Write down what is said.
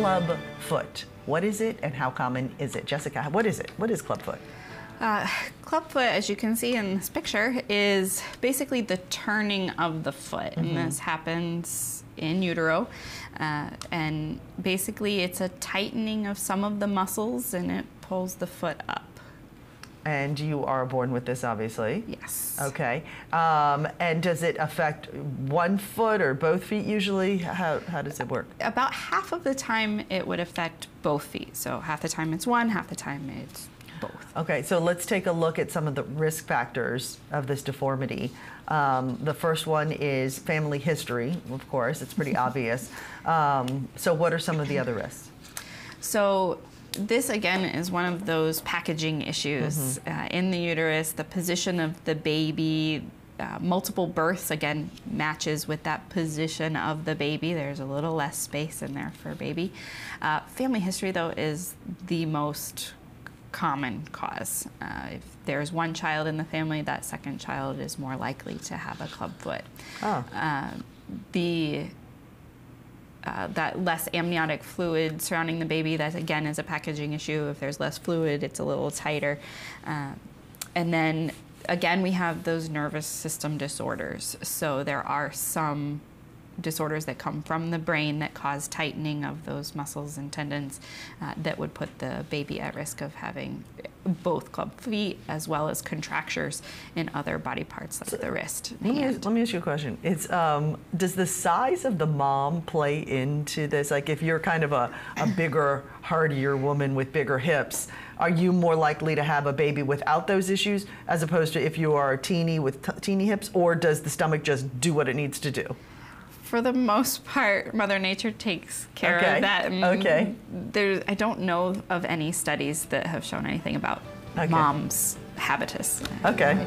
club foot. What is it and how common is it? Jessica, what is it? What is clubfoot? Uh, clubfoot, as you can see in this picture, is basically the turning of the foot. Mm -hmm. And mm-hmm. this happens in utero. Uh, and basically, it's a tightening of some of the muscles and it pulls the foot up. And you are born with this, obviously. Yes. Okay. Um, and does it affect one foot or both feet usually? How, how does it work? About half of the time, it would affect both feet. So half the time it's one, half the time it's both. Okay, so let's take a look at some of the risk factors of this deformity. Um, the first one is family history, of course, it's pretty obvious. Um, so, what are some of the other risks? So, this again is one of those packaging issues mm -hmm. uh, in the uterus, the position of the baby. Uh, multiple births again matches with that position of the baby. There's a little less space in there for a baby. Uh, family history, though, is the most common cause. Uh, if there's one child in the family, that second child is more likely to have a club foot. Oh. Uh, the uh, that less amniotic fluid surrounding the baby, that again is a packaging issue. If there's less fluid, it's a little tighter. Uh, and then again, we have those nervous system disorders. So there are some disorders that come from the brain that cause tightening of those muscles and tendons uh, that would put the baby at risk of having both club feet as well as contractures in other body parts like so the wrist. Let me, ask, let me, ask, you a question. It's, um, does the size of the mom play into this? Like if you're kind of a, a bigger, hardier woman with bigger hips, are you more likely to have a baby without those issues as opposed to if you are a teeny with teeny hips or does the stomach just do what it needs to do? For the most part, Mother Nature takes care okay. of that. And okay. There, I don't know of any studies that have shown anything about okay. mom's habitus. Okay.